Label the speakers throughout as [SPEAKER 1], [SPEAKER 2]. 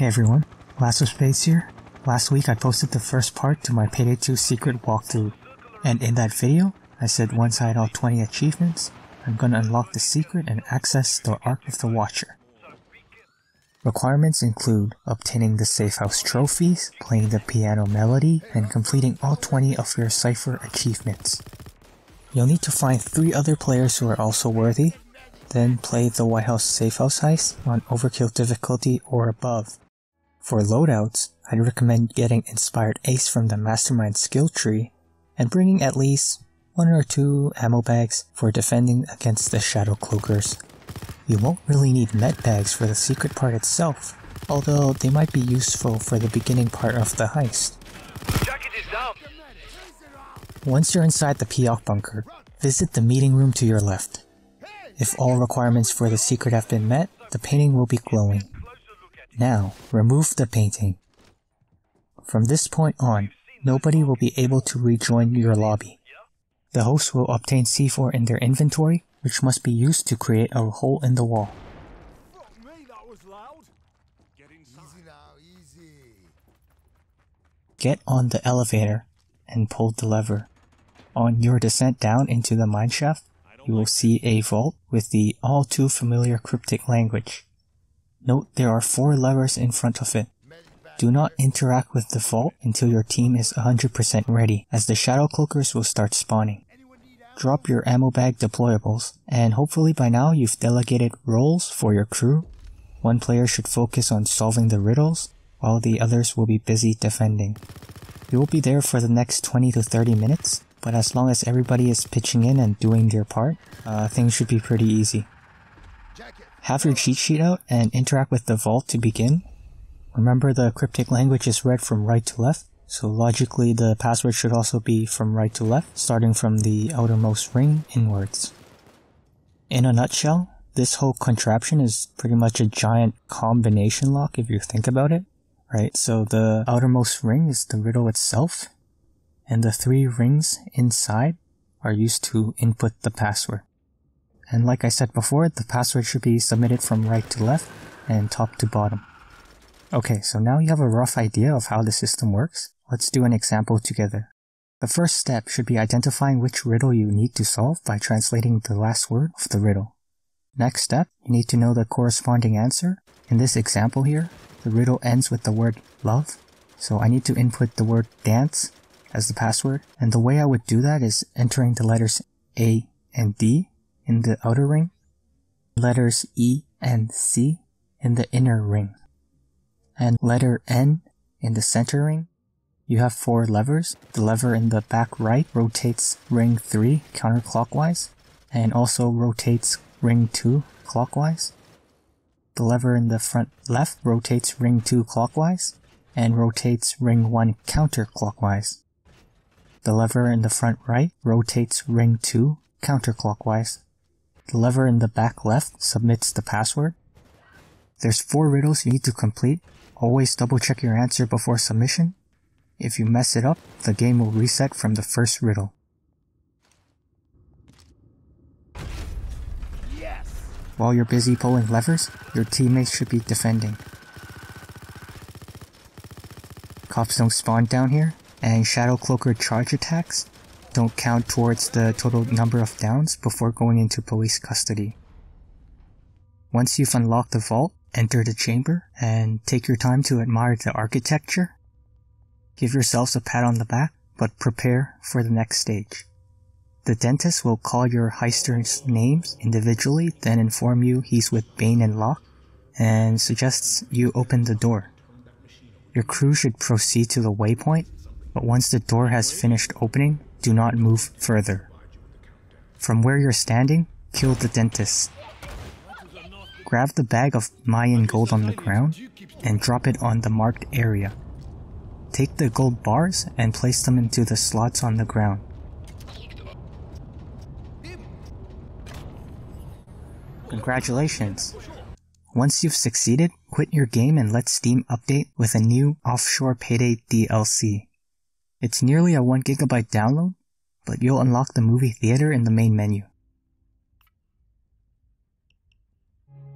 [SPEAKER 1] Hey everyone, Last of Spades here. Last week I posted the first part to my Payday 2 secret walkthrough, and in that video, I said once I had all 20 achievements, I'm gonna unlock the secret and access the Ark of the Watcher. Requirements include obtaining the Safe House trophies, playing the piano melody, and completing all 20 of your Cypher achievements. You'll need to find 3 other players who are also worthy, then play the White House Safe House heist on Overkill difficulty or above. For loadouts, I'd recommend getting Inspired Ace from the Mastermind skill tree and bringing at least one or two ammo bags for defending against the Shadow Cloakers. You won't really need med bags for the secret part itself, although they might be useful for the beginning part of the heist. Once you're inside the PEOC bunker, visit the meeting room to your left. If all requirements for the secret have been met, the painting will be glowing. Now, remove the painting. From this point on, nobody will be able to rejoin your lobby. The host will obtain C4 in their inventory, which must be used to create a hole in the wall. Get on the elevator and pull the lever. On your descent down into the mineshaft, you will see a vault with the all too familiar cryptic language. Note there are four levers in front of it. Do not interact with the vault until your team is 100% ready, as the Shadow Cloakers will start spawning. Drop your ammo bag deployables, and hopefully by now you've delegated roles for your crew. One player should focus on solving the riddles, while the others will be busy defending. You will be there for the next 20 to 30 minutes, but as long as everybody is pitching in and doing their part, uh, things should be pretty easy. Have your cheat sheet out and interact with the vault to begin. Remember the cryptic language is read from right to left, so logically the password should also be from right to left, starting from the outermost ring inwards. In a nutshell, this whole contraption is pretty much a giant combination lock if you think about it, right? So the outermost ring is the riddle itself, and the three rings inside are used to input the password. And like I said before, the password should be submitted from right to left and top to bottom. Okay, so now you have a rough idea of how the system works. Let's do an example together. The first step should be identifying which riddle you need to solve by translating the last word of the riddle. Next step, you need to know the corresponding answer. In this example here, the riddle ends with the word love, so I need to input the word dance as the password, and the way I would do that is entering the letters A and D in the outer ring, letters E and C in the inner ring, and letter N in the center ring. You have four levers. The lever in the back right rotates ring 3 counterclockwise and also rotates ring 2 clockwise. The lever in the front left rotates ring 2 clockwise and rotates ring 1 counterclockwise. The lever in the front right rotates ring 2 counterclockwise the lever in the back left submits the password. There's four riddles you need to complete. Always double check your answer before submission. If you mess it up, the game will reset from the first riddle. Yes. While you're busy pulling levers, your teammates should be defending. Cops don't spawn down here, and Shadow Cloaker charge attacks don't count towards the total number of downs before going into police custody. Once you've unlocked the vault, enter the chamber and take your time to admire the architecture. Give yourselves a pat on the back, but prepare for the next stage. The dentist will call your heisters' names individually, then inform you he's with Bain and Locke, and suggests you open the door. Your crew should proceed to the waypoint, but once the door has finished opening, do not move further. From where you're standing, kill the dentist. Grab the bag of Mayan gold on the ground and drop it on the marked area. Take the gold bars and place them into the slots on the ground. Congratulations! Once you've succeeded, quit your game and let Steam update with a new Offshore Payday DLC. It's nearly a 1GB download, but you'll unlock the movie theater in the main menu.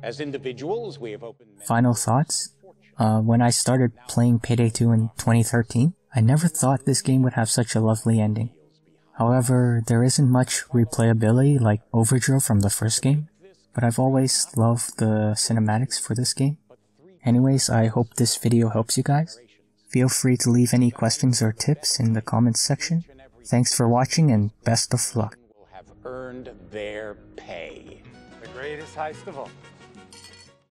[SPEAKER 2] As individuals, we have opened
[SPEAKER 1] Final thoughts? Uh, when I started playing Payday 2 in 2013, I never thought this game would have such a lovely ending. However, there isn't much replayability like Overdrill from the first game, but I've always loved the cinematics for this game. Anyways, I hope this video helps you guys. Feel free to leave any questions or tips in the comments section. Thanks for watching and best of luck.
[SPEAKER 2] Will have earned their pay.
[SPEAKER 3] The greatest heist of all.